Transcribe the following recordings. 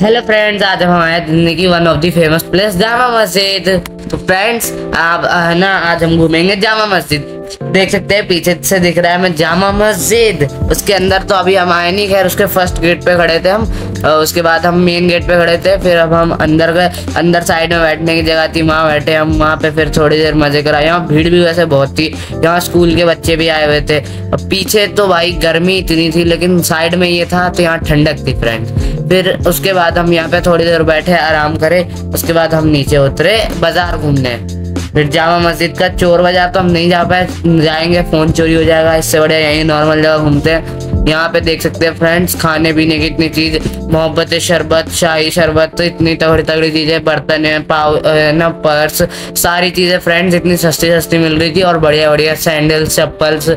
Hello friends आज हम आए दिल्ली की one of the famous place Jama Masjid. तो फ्रेंड्स आप ना, आज हम घूमेंगे जामा मस्जिद। देख सकते हैं, पीछे से दिख रहा है हमें जामा मस्जिद। उसके अंदर तो अभी हम आए नहीं, खैर उसके फ़र्स्ट गेट पे खड़े थे हम। उसके बाद हम मेन गेट पे खड़े थे, फिर अब हम अंदर गए। अंदर साइड में बैठने की जगह थी, वहाँ बैठे हम, वहाँ पे फिर थोड़ी देर मज़े कराए। यहाँ भीड़ भी वैसे बहुत थी, यहाँ स्कूल के बच्चे भी आए हुए थे। अब पीछे तो भाई गर्मी इतनी थी, लेकिन साइड में ये था तो यहाँ ठंडक थी फ्रेंड फिर उसके बाद हम यहाँ पे थोड़ी देर बैठे, आराम करे। उसके बाद हम नीचे उतरे बाज़ार घूमने। फिर जामा मस्जिद का चोर बाज़ार तो हम नहीं जा पाए, जाएँगे, फ़ोन चोरी हो जाएगा, इससे बढ़िया यहीं नॉर्मल जगह घूमते हैं। यहाँ पे देख सकते हैं फ्रेंड्स खाने पीने की इतनी चीज़, मोहब्बत, शरबत, शाही शरबत तो इतनी तगड़ी तगड़ी चीज़ें, बर्तन है, पाव ना, पर्स, सारी चीज़ें फ्रेंड्स इतनी सस्ती सस्ती मिल रही थी और बढ़िया बढ़िया सैंडल्स चप्पल्स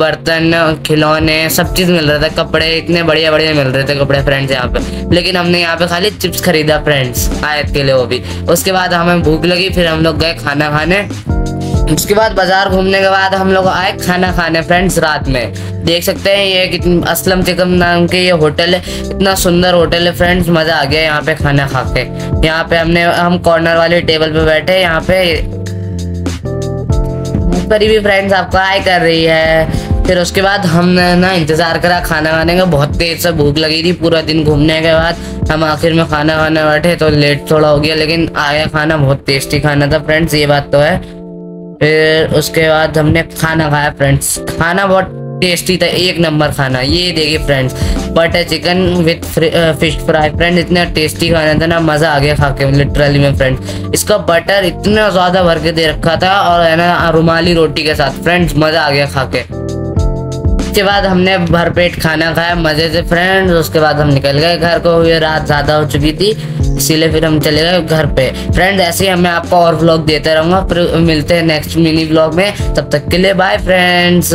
बर्तन, खिलौने, सब चीज़ मिल रहा था, कपड़े इतने बढ़िया बढ़िया मिल रहे थे कपड़े फ्रेंड्स यहाँ पे। लेकिन हमने यहाँ पे खाली चिप्स खरीदा फ्रेंड्स आयत के लिए वो भी। उसके बाद हमें भूख लगी, फिर हम लोग गए खाना खाने। उसके बाद बाज़ार घूमने के बाद हम लोग आए खाना खाने फ्रेंड्स रात में। देख सकते हैं ये कितनी, असलम चिकन नाम के ये होटल है। इतना सुंदर होटल है फ्रेंड्स मज़ा आ गया यहाँ पे खाना खा के। यहाँ पे हमने, हम कॉर्नर वाले टेबल पे बैठे यहाँ पे। परी भी फ्रेंड्स आपको आय कर रही है। फिर उसके बाद हमने ना इंतज़ार करा खाना खाने का, बहुत तेज से भूख लगी थी पूरा दिन घूमने के बाद। हम आखिर में खाना खाने बैठे तो लेट थोड़ा हो गया, लेकिन आया खाना, बहुत टेस्टी खाना था फ्रेंड्स ये बात तो है। फिर उसके बाद हमने खाना खाया फ्रेंड्स खाना बहुत टेस्टी था, एक नंबर खाना. ये देखिए friends butter chicken with fish fry friend इतना टेस्टी खाना था ना, मज़ा आ गया खा के लिटरली में फ्रेंड्स इसका बटर इतना ज़्यादा भर के दे रखा था और है ना, रुमाली रोटी के साथ. फ्रेंड्स मज़ा आ गया खा के. उसके बाद हमने भरपेट खाना खाया, मज़े से फ्रेंड्स उसके बाद हम निकल गए घर को। ये रात ज़्यादा हो चुकी थी, इसीलिए फिर हम चले गए घर पे। फ्रेंड्स ऐसे ही हमें आपको और ब्लॉग देते रहूँगा, फिर मिलते हैं नेक्स्ट मिनी ब्लॉग में। तब तक के लिए बाय फ्रेंड्स